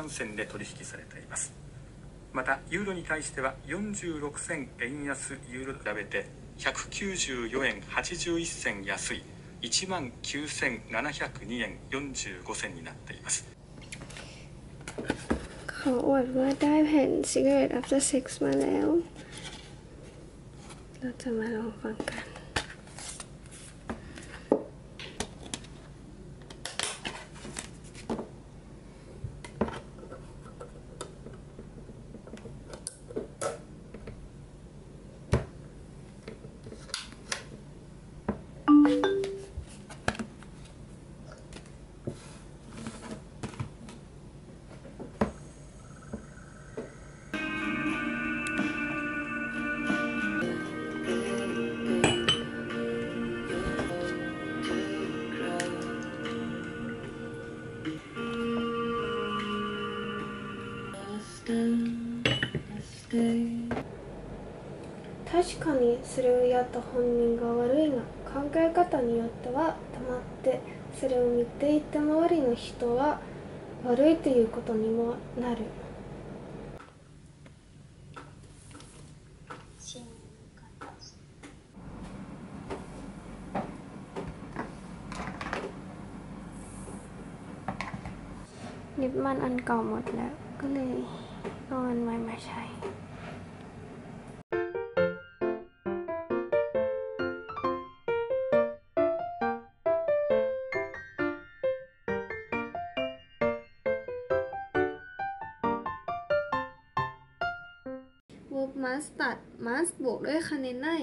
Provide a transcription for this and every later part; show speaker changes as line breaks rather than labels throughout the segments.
83銭で取引されていますまたユーロに対しては46銭円安ユーロと比べて194円81銭安い1万9702円45銭になっています
ขออวดว่าได้แผ่น Cigarette After Sex มาแล้ว เราจะมาลองฟังกัน 確かにそれをやった本人が悪いが考え方によっては黙ってそれを見ていて周りの人は悪いということにもなるลิปมันอันเก่าหมดแล้ว ก็เลยเอาอันใหม่มาใช้ ด้วยคะแนนได้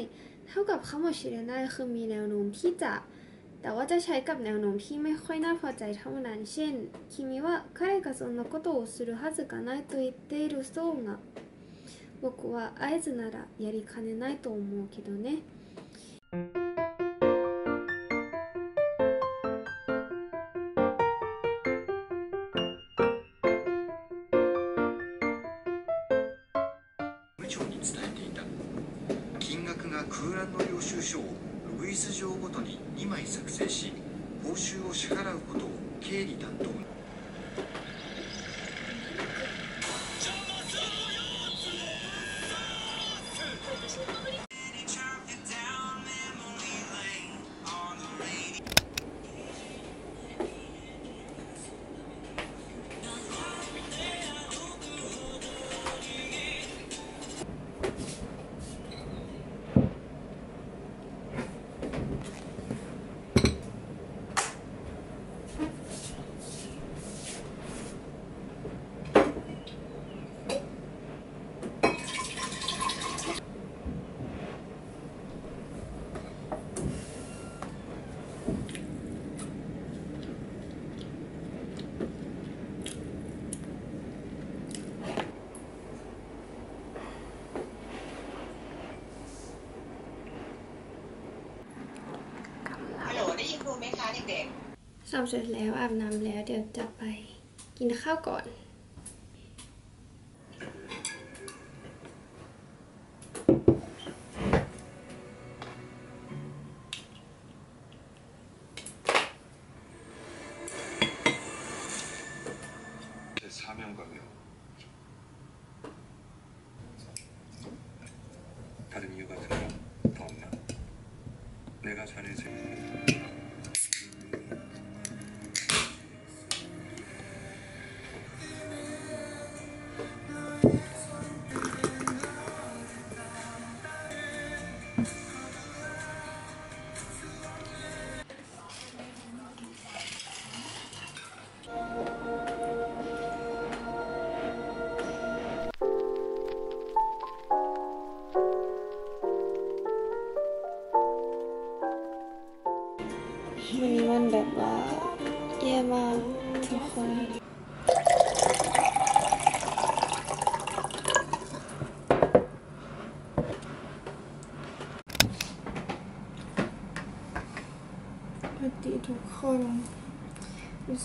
เท่ากับคำว่าชิเรนได้คือมีแนวโน้มที่จะ แต่ว่าจะใช้กับแนวโน้มที่ไม่ค่อยน่าพอใจเท่านั้น เช่น君は彼がそんなことをするはずがないと言っているそうが僕は合図ならやりかねないと思うけどね
報酬を支払うことを経理担当
สอบเสร็จแล้วอาบน้ำแล้วเดี๋ยวจะไปกินข้าวก่อน
제 사명감이요. 다른 이유 같은 거 더 없나? 내가 자네에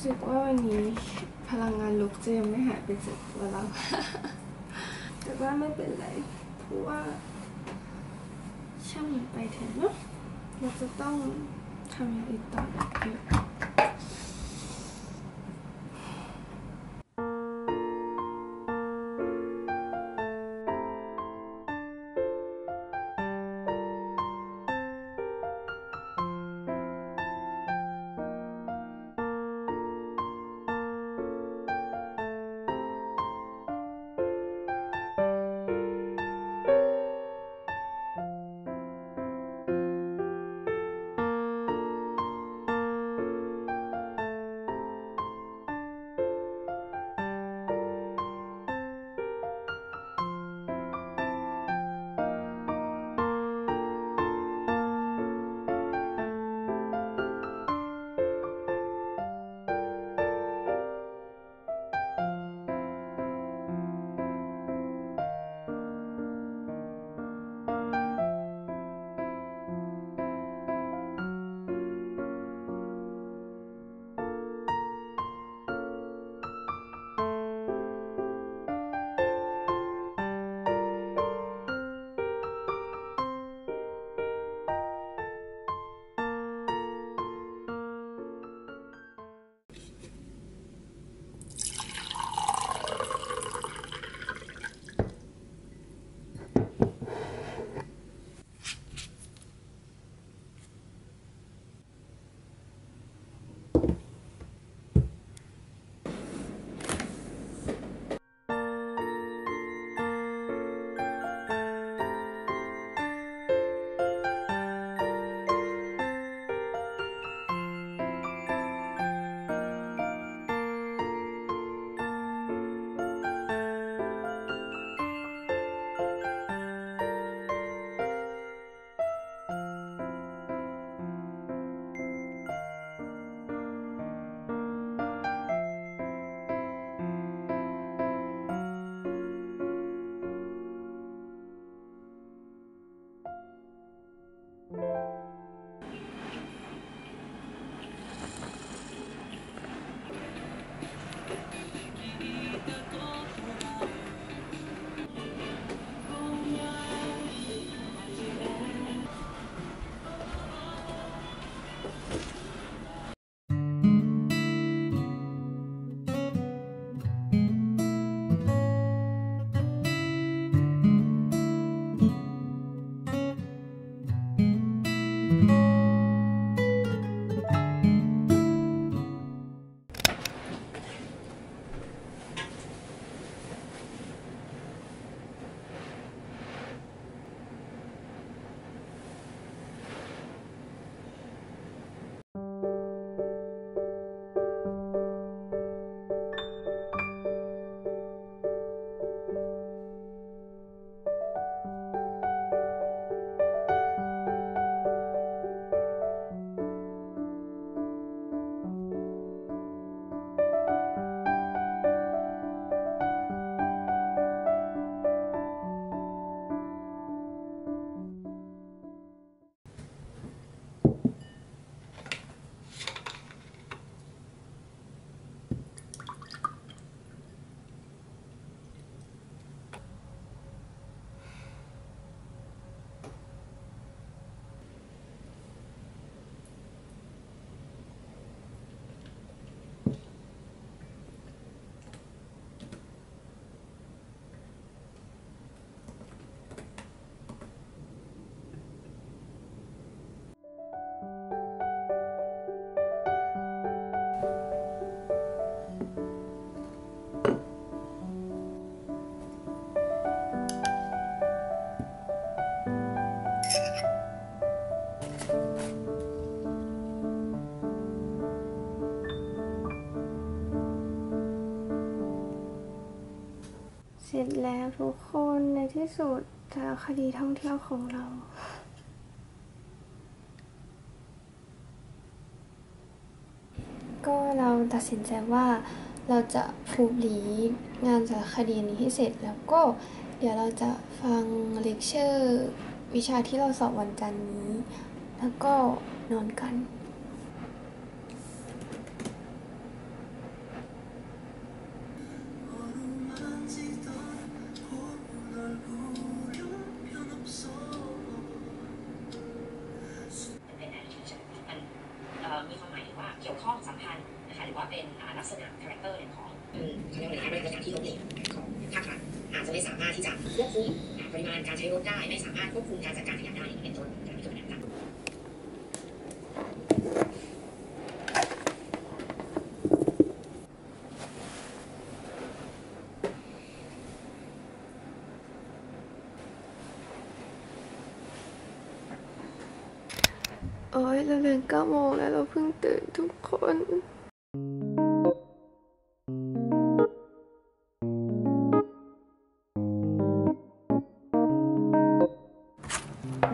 สึกว่าวันนี้พลังงานลุกจะยังไม่หายไปจากตัวเรา แต่ว่าไม่เป็นไร เพราะว่า ช่างมันไปเถอะเนาะเราจะต้องทำอย่างอื่นต่ออีกเยอะ สร็จแล้วทุกคนในที่สุดสารคดีท่องเที่ยวของเรา ก็เราตัดสินใจว่าเราจะ proofread งานสารคดีนี้ให้เสร็จแล้วก็เดี๋ยวเราจะฟังเลคเชอร์ วิชาที่เราสอบวันจันทร์นี้ แล้วก็นอนกัน
อว่าเป็นลักษณะ character ของเขาเรียกว่าอะไรนะมาตรการที่ล้มเหลวของภาครัฐอาจจะไม่สามารถที่จะควบคุมปริมาณการใช้รถได้ไม่สามารถควบคุมการจัดการขยะได้เป็นต้นการเกิดปัญหา
โอ้ยเราเรียนเก้าโมงแล้วเราเพิ่งตื่นทุกคน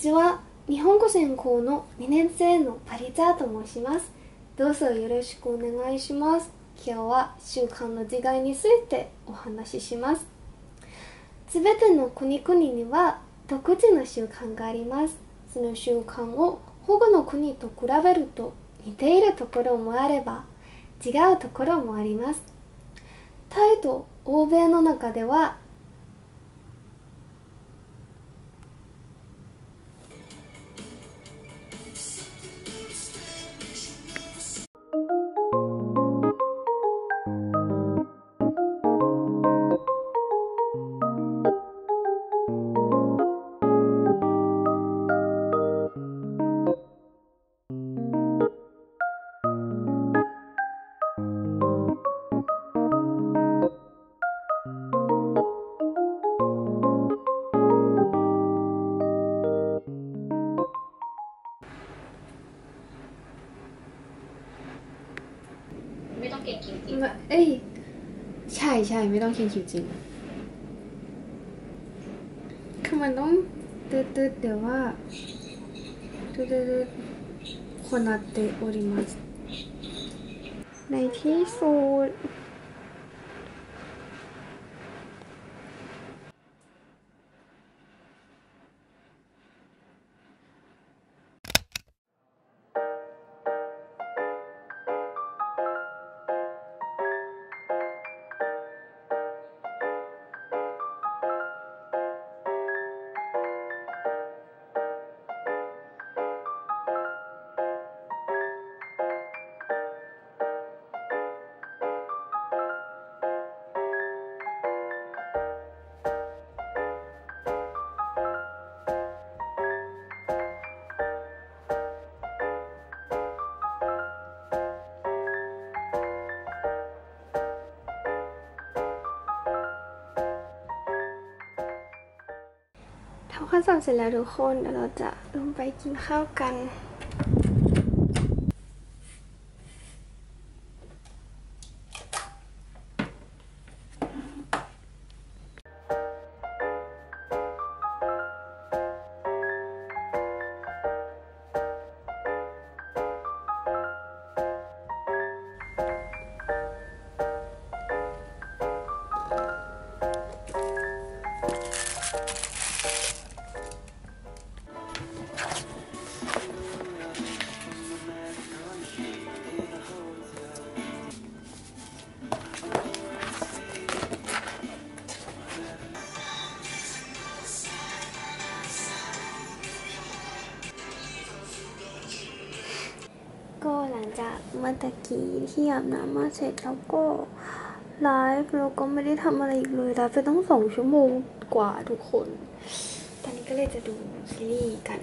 ちは。日本語専攻の2年生のパリチャーと申しますどうぞよろしくお願いします。今日は習慣の違いについてお話しします。すべての国々には独自の習慣があります。その習慣を保護の国と比べると似ているところもあれば違うところもあります。タイと欧米の中では
ไม่ต้องเขี
ยนคิวจริงคือมันต้องตืดตืดเดี๋ยวว่าตืดตืดคนนัดเตโอริมัสในที่สุด ข้อสอบเสร็จแล้วทุกคนเดี๋ยวเราจะลงไปกินข้าวกัน จากเมื่อตะกี้ที่อาบน้ำมาเสร็จแล้วก็ไลฟ์แล้วก็ไม่ได้ทำอะไรอีกเลยไลฟ์ไปต้องสองชั่วโมงกว่าทุกคน ตอนนี้ก็เลยจะดูซีรีส์กัน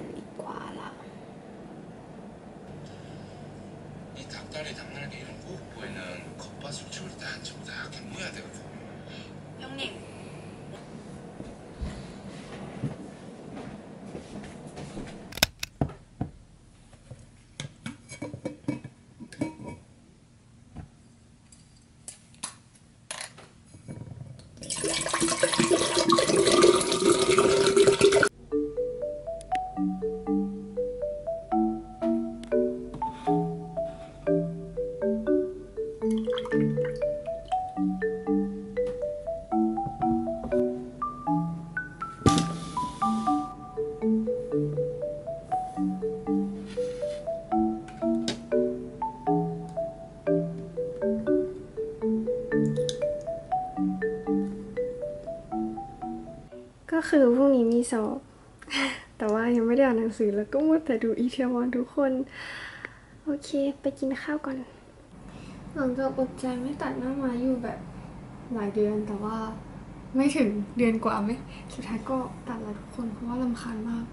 ก็คือพรุ่งนี้มีสอบแต่ว่ายังไม่ได้อ่านหนังสือแล้วก็มัวแต่ดูอีเทวอนทุกคน โอเค ไปกินข้าวก่อน หลังจากอดใจไม่ตัดหน้ามาอยู่แบบหลายเดือนแต่ว่าไม่ถึงเดือนกว่าไหมสุดท้ายก็ตัดละทุกคนเพราะว่าลำคาญมาก